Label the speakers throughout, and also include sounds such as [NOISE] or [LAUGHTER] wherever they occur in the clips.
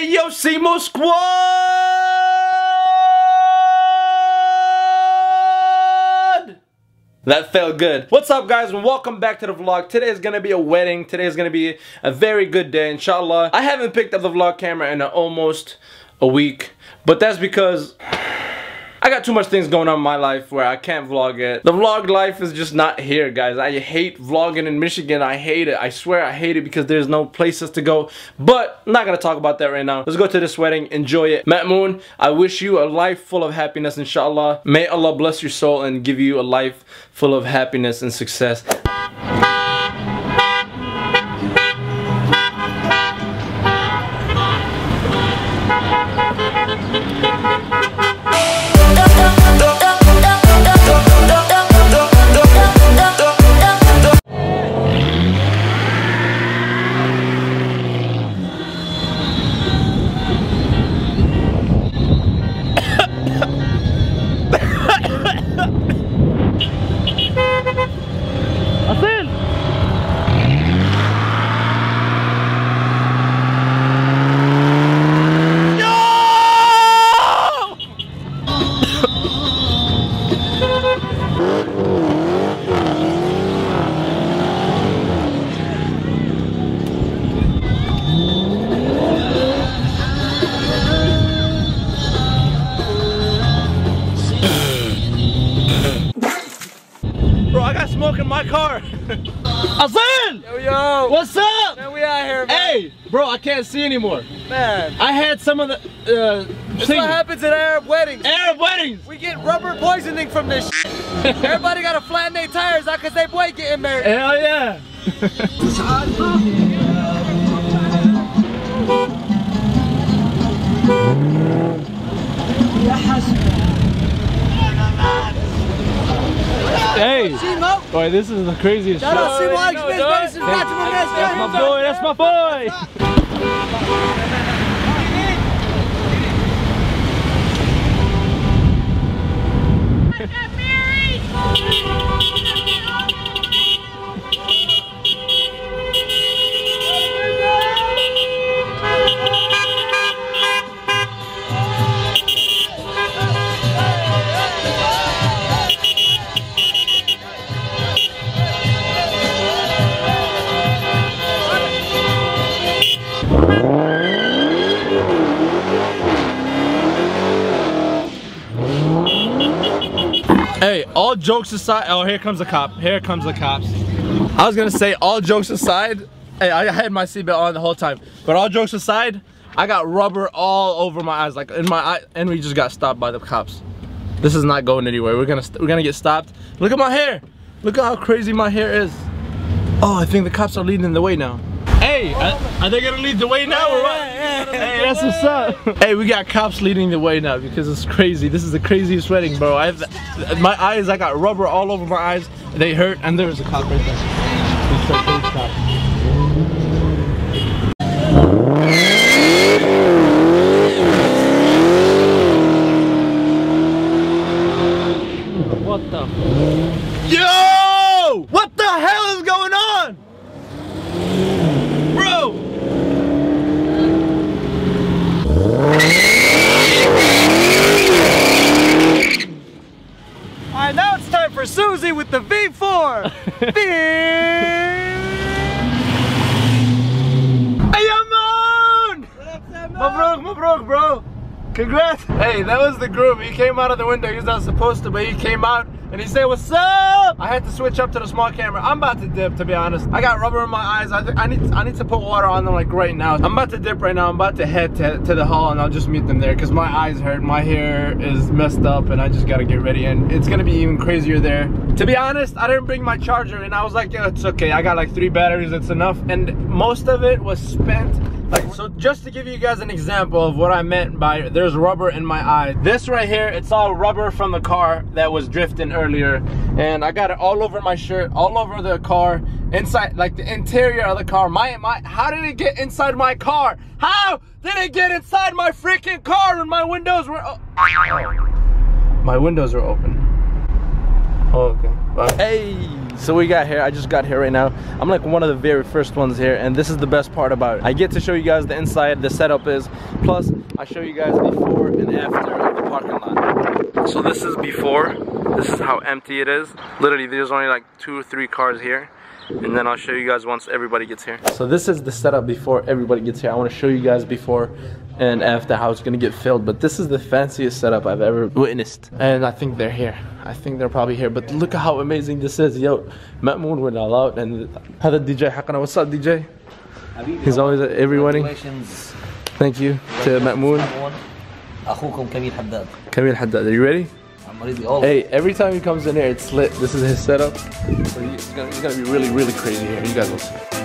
Speaker 1: Yo, Semo Squad! That felt good. What's up guys and welcome back to the vlog. Today is gonna be a wedding. Today is gonna be a very good day, inshallah. I haven't picked up the vlog camera in almost a week, but that's because I got too much things going on in my life where I can't vlog it. The vlog life is just not here, guys. I hate vlogging in Michigan. I hate it. I swear I hate it because there's no places to go. But I'm not gonna talk about that right now. Let's go to this wedding. Enjoy it. Ma'moon, I wish you a life full of happiness, inshallah. May Allah bless your soul and give you a life full of happiness and success. Car. [LAUGHS]
Speaker 2: Azil!
Speaker 1: Yo, yo.
Speaker 2: What's up?
Speaker 1: Man, we out here, man.
Speaker 2: Hey, bro, I can't see anymore.
Speaker 1: Man.
Speaker 2: I had some of the, uh,
Speaker 1: This what happens at Arab weddings.
Speaker 2: Arab weddings.
Speaker 1: We get rubber poisoning from this [LAUGHS] Everybody got to flatten their tires out because they boy getting married.
Speaker 2: Hell yeah. [LAUGHS] Hey, boy, this is the craziest
Speaker 1: Shout out Semo Alex Smith, That's
Speaker 2: my boy, that's my boy. Hey, all jokes aside, oh, here comes the cop. Here comes the cops. I was gonna say, all jokes aside, hey, I had my seatbelt on the whole time. But all jokes aside, I got rubber all over my eyes, like in my eye, and we just got stopped by the cops. This is not going anywhere. We're gonna we're gonna get stopped. Look at my hair. Look at how crazy my hair is. Oh, I think the cops are leading the way now. Hey, are, are they gonna lead the way now or what? Hey, that's what's up. [LAUGHS] hey, we got cops leading the way now because it's crazy. This is the craziest wedding, bro. I have my eyes, I got rubber all over my eyes. They hurt, and there was a cop right there. What the? Yo! What the hell is going on? Bro!
Speaker 1: Alright, now it's time for Susie with the V4! [LAUGHS] V
Speaker 2: Hey, Yaman! Mabruk, Mabruk, bro! Congrats! Hey, that was the groom. He came out of the window. He's not supposed to, but he came out and he said, what's up? I had to switch up to the small camera. I'm about to dip, to be honest. I got rubber in my eyes. I, I need I need to put water on them like right now. I'm about to dip right now. I'm about to head to, to the hall and I'll just meet them there because my eyes hurt. My hair is messed up and I just got to get ready and it's going to be even crazier there. To be honest, I didn't bring my charger and I was like, yeah, it's okay. I got like three batteries. It's enough. And most of it was spent like, so just to give you guys an example of what I meant by there's rubber in my eye. This right here, it's all rubber from the car that was drifting earlier. And I got it all over my shirt, all over the car, inside, like the interior of the car. My, my, how did it get inside my car? How did it get inside my freaking car when my windows were, oh. my windows are open. Oh, okay. Bye.
Speaker 1: Hey,
Speaker 2: so we got here. I just got here right now. I'm like one of the very first ones here, and this is the best part about it. I get to show you guys the inside, the setup is. Plus, I show you guys before and after of the parking lot. So this is before. This is how empty it is. Literally, there's only like two or three cars here. And then I'll show you guys once everybody gets here. So this is the setup before everybody gets here. I want to show you guys before and after how it's gonna get filled. But this is the fanciest setup I've ever witnessed. And I think they're here. I think they're probably here. But look at how amazing this is. Yo, Ma'moon went all out and هذا DJ حقنا. What's up DJ? He's always at every wedding.
Speaker 3: Congratulations.
Speaker 2: Thank you to Ma'moon.
Speaker 3: اخوكم كميل حداد
Speaker 2: Kamil Haddad, are you ready?
Speaker 3: I'm ready all
Speaker 2: Hey, every time he comes in here, it's lit. This is his setup. So he's gonna, he's gonna be really, really crazy here. You guys will see.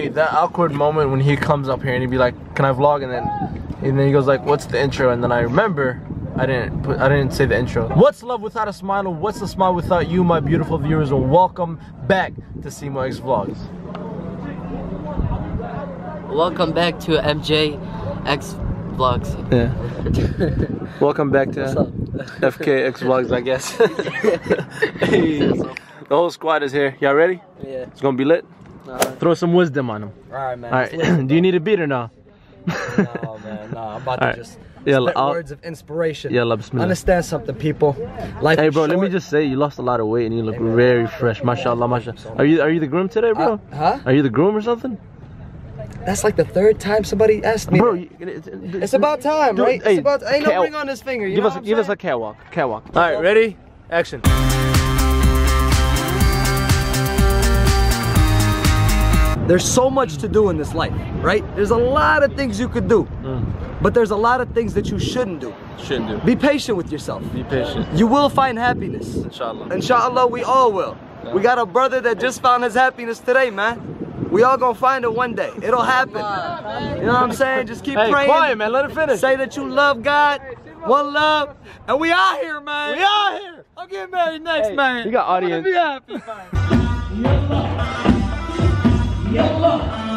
Speaker 2: Hey, that awkward moment when he comes up here and he'd be like, "Can I vlog?" and then and then he goes like, "What's the intro?" and then I remember I didn't put I didn't say the intro. What's love without a smile? Or what's a smile without you, my beautiful viewers? And welcome back to Semo X Vlogs.
Speaker 4: Welcome back to MJ X Vlogs.
Speaker 2: Yeah. welcome back to
Speaker 4: What's up?
Speaker 2: FK X Vlogs, I guess. [LAUGHS] hey, the whole squad is here. Y'all ready?
Speaker 4: Yeah.
Speaker 2: It's gonna be lit.
Speaker 4: Alright.
Speaker 2: Throw some wisdom on them.
Speaker 4: Alright, man.
Speaker 2: All right. [LAUGHS] Do you need a beat or no?
Speaker 1: No, man, no. I'm about to [LAUGHS]
Speaker 2: Alright.
Speaker 1: just
Speaker 2: Yeah,
Speaker 1: spit
Speaker 2: I'll-
Speaker 1: words of inspiration.
Speaker 2: Yeah, bismillah.
Speaker 1: Understand something, people. Life
Speaker 2: Hey
Speaker 1: is
Speaker 2: bro, let me just say you lost a lot of weight and you look very fresh. Mashallah, mashallah. Are you are you the groom today, bro?
Speaker 1: Uh, huh?
Speaker 2: Are you the groom or something?
Speaker 1: That's like the third time somebody asked me.
Speaker 2: Bro, you, it's,
Speaker 1: it's about time,
Speaker 2: Dude,
Speaker 1: right?
Speaker 2: hey,
Speaker 1: it's about. Ain't no ring on this finger. You
Speaker 2: give
Speaker 1: know
Speaker 2: us
Speaker 1: what I'm
Speaker 2: give us a
Speaker 1: saying?
Speaker 2: catwalk. Catwalk. All right, ready? Action.
Speaker 1: There's so much to do in this life, right? There's a lot of things you could do,
Speaker 2: Mm.
Speaker 1: but there's a lot of things that you shouldn't do.
Speaker 2: Shouldn't do.
Speaker 1: Be patient with yourself.
Speaker 2: Be patient.
Speaker 1: You will find happiness.
Speaker 2: Inshallah.
Speaker 1: Inshallah, we all will. We got a brother that just found his happiness today, man. We all gonna find it one day. It'll happen. You know what I'm saying? Just keep
Speaker 2: Hey,
Speaker 1: praying.
Speaker 2: quiet, man. Let it finish.
Speaker 1: Say that you love God, one love, and we out here, man.
Speaker 2: We out here.
Speaker 1: I'm getting married next,
Speaker 2: Hey,
Speaker 1: man.
Speaker 2: you got audience.
Speaker 1: Be happy, man. [LAUGHS]
Speaker 2: Remember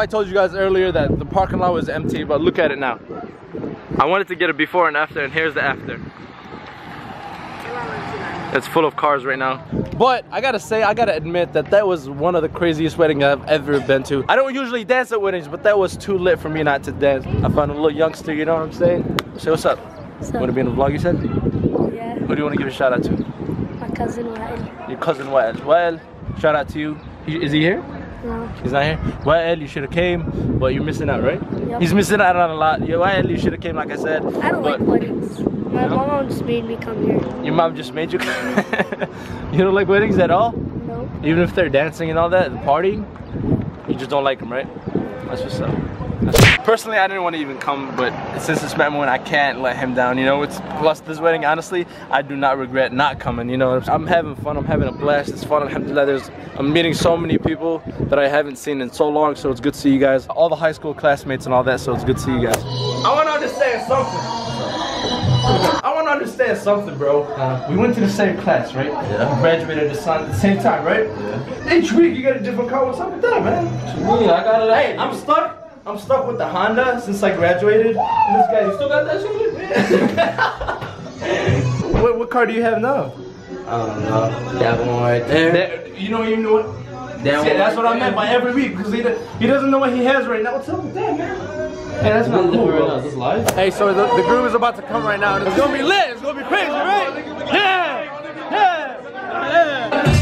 Speaker 2: I told you guys earlier that the parking lot was empty, but look at it now. I wanted to get a before and after, and here's the after. It's full of cars right now. But I gotta say, I gotta admit that that was one of the craziest weddings I've ever been to. I don't usually dance at weddings, but that was too lit for me not to dance. I found a little youngster, you know what I'm saying? Say what's up. Wanna be in the vlog, you said?
Speaker 5: Yeah,
Speaker 2: Who do you wanna give a shout out to?
Speaker 5: my cousin Wael.
Speaker 2: Your cousin Wael. Wael, shout out to you. Is he here?
Speaker 5: No,
Speaker 2: He's not here. Wael, you should have came, but you're missing out, right?
Speaker 5: Yep.
Speaker 2: He's missing out on a lot. Yeah, Wael, you should have came, like I said.
Speaker 5: I don't
Speaker 2: but
Speaker 5: like weddings. My mom just made me come here.
Speaker 2: Your mom just made you. Come [LAUGHS] You don't like weddings at all,
Speaker 5: No,
Speaker 2: even if they're dancing and all that, the partying. You just don't like them, right? That's what's up. Personally, I didn't want to even come, but since it's Mamoon, I can't let him down. You know, it's plus this wedding. Honestly, I do not regret not coming. You know, I'm having fun. I'm having a blast. It's fun. Alhamdulillah. There's I'm meeting so many people that I haven't seen in so long. So it's good to see you guys. All the high school classmates and all that. So it's good to see you guys. I want to understand something. I want to understand something, bro. we went to the same class, right?
Speaker 3: Yeah.
Speaker 2: We graduated the, sun, at the same time, right? Yeah. Each week you get a different car. What's up with that, man?
Speaker 3: Me, I got it.
Speaker 2: Hey, I'm stuck. I'm stuck with the Honda since I graduated. And this guy, you still got that shit? [LAUGHS] what, what car do you have now?
Speaker 3: I don't know. That one right there.
Speaker 2: That, you know, you know what?
Speaker 3: That
Speaker 2: See,
Speaker 3: one
Speaker 2: that's what I
Speaker 3: right
Speaker 2: meant by every week because he, he doesn't know what he has right now. What's up with that, man? Hey, that's not cool, bro.
Speaker 3: This live?
Speaker 6: Hey, so the, the groove is about to come right now. and It's gonna be lit. It's gonna be crazy, right? Yeah, yeah, yeah.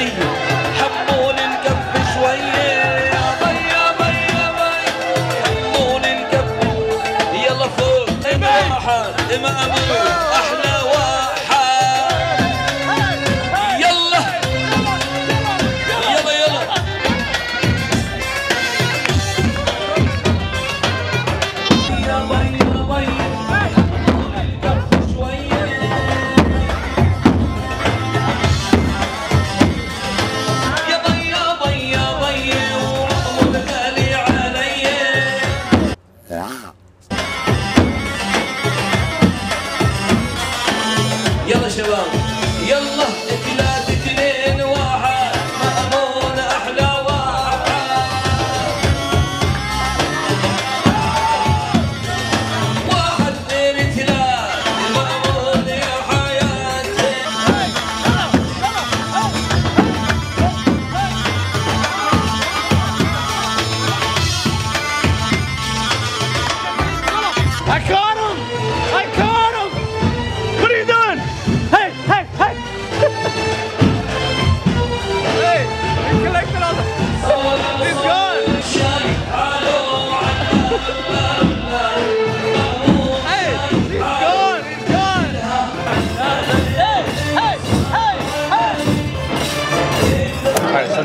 Speaker 2: Bahia.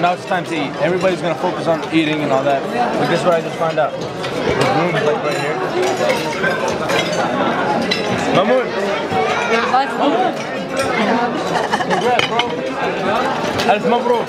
Speaker 2: now it's time to eat. Everybody's gonna focus on eating and all that. But guess what I just found out? The room is like right here. Mamoon! Congrats, bro. ألف مبروك.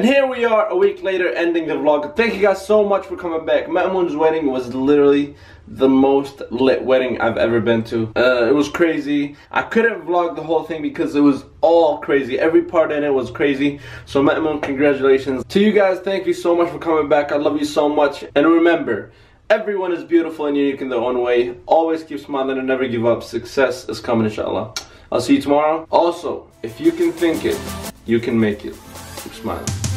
Speaker 2: And here we are a week later ending the vlog. Thank you guys so much for coming back. Ma'amun's wedding was literally the most lit wedding I've ever been to. Uh, it was crazy. I couldn't vlog the whole thing because it was all crazy. Every part in it was crazy. So Ma'amun, congratulations. To you guys, thank you so much for coming back. I love you so much. And remember, everyone is beautiful and unique in their own way. Always keep smiling and never give up. Success is coming, inshallah. I'll see you tomorrow. Also, if you can think it, you can make it. Keep smiling.